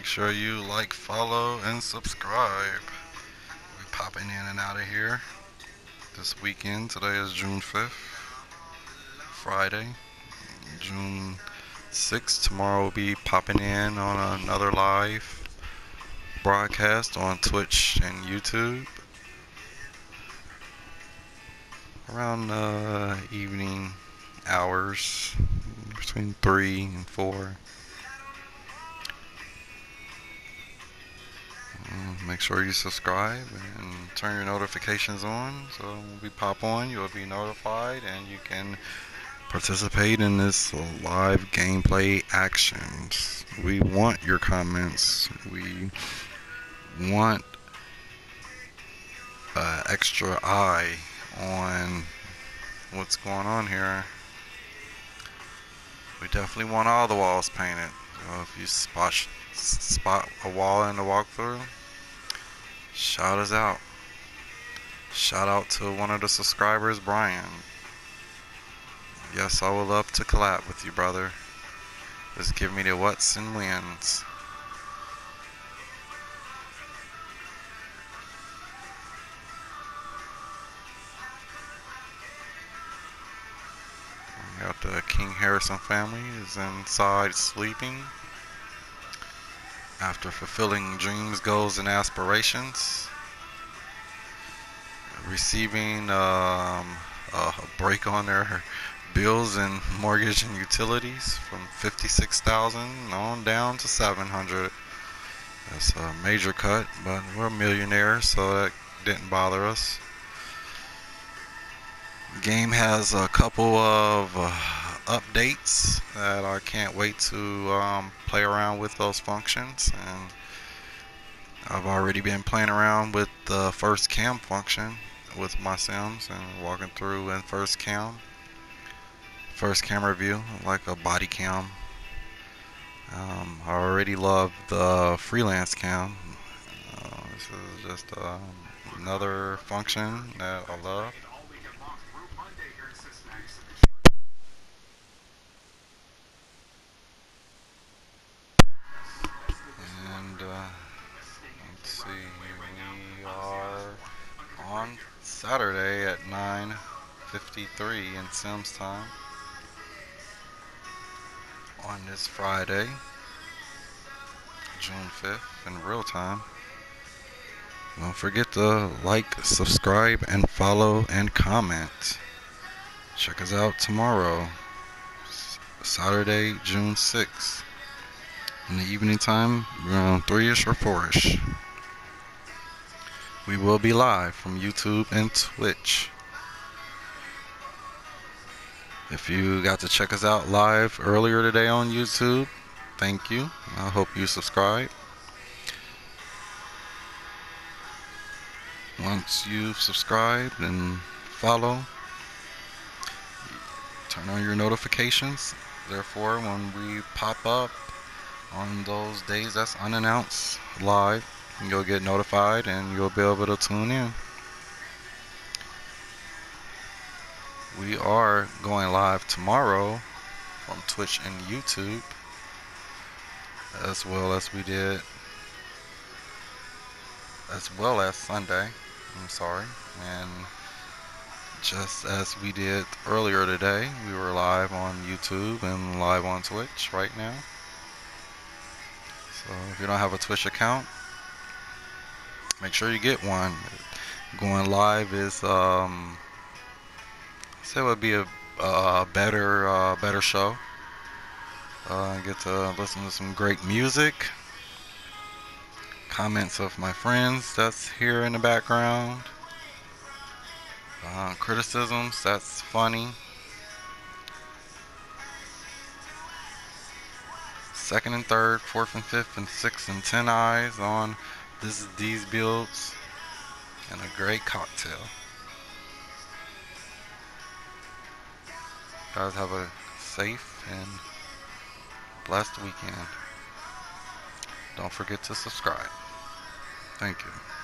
make sure you like, follow, and subscribe. We popping in and out of here this weekend. Today is June 5th, Friday, June 6th. Tomorrow we'll be popping in on another live broadcast on Twitch and YouTube. Around uh, evening hours, between 3 and 4. Make sure you subscribe and turn your notifications on so when we pop on, you'll be notified and you can participate in this live gameplay actions. We want your comments. We want uh, extra eye on what's going on here. We definitely want all the walls painted. So if you spot spot a wall in the walkthrough, shout us out. Shout out to one of the subscribers, Brian. Yes, I would love to collab with you, brother. Just give me the what's and wins. We got the King Harrison family is inside sleeping after fulfilling dreams, goals, and aspirations. Receiving um, a break on their bills and mortgage and utilities from 56,000 on down to 700. That's a major cut, but we're millionaires, so that didn't bother us. Game has a couple of uh, updates that I can't wait to um, play around with those functions. And I've already been playing around with the first cam function with my sims and walking through in first cam first camera view like a body cam. Um, I already love the freelance cam. Uh, this is just um, another function that I love Saturday at 9:53 in Sims time. On this Friday, June 5th, in real time. Don't forget to like, subscribe, and follow and comment. Check us out tomorrow, Saturday, June 6th in the evening time, around 3ish or 4ish. We will be live from YouTube and Twitch. If you got to check us out live earlier today on YouTube, thank you. I hope you subscribe. Once you've subscribed and follow, turn on your notifications. Therefore, when we pop up on those days that's unannounced live you'll get notified and you'll be able to tune in. We are going live tomorrow from twitch and youtube as well as we did as well as sunday i'm sorry and just as we did earlier today we were live on youtube and live on twitch right now. So if you don't have a Twitch account, make sure you get one. Going live is, um, say it would be a, a better, uh, better show. Uh, get to listen to some great music. Comments of my friends that's here in the background. Uh, criticisms, that's funny. second and third, fourth and fifth, and sixth and ten eyes on this is these builds, and a great cocktail. Guys, have a safe and blessed weekend. Don't forget to subscribe. Thank you.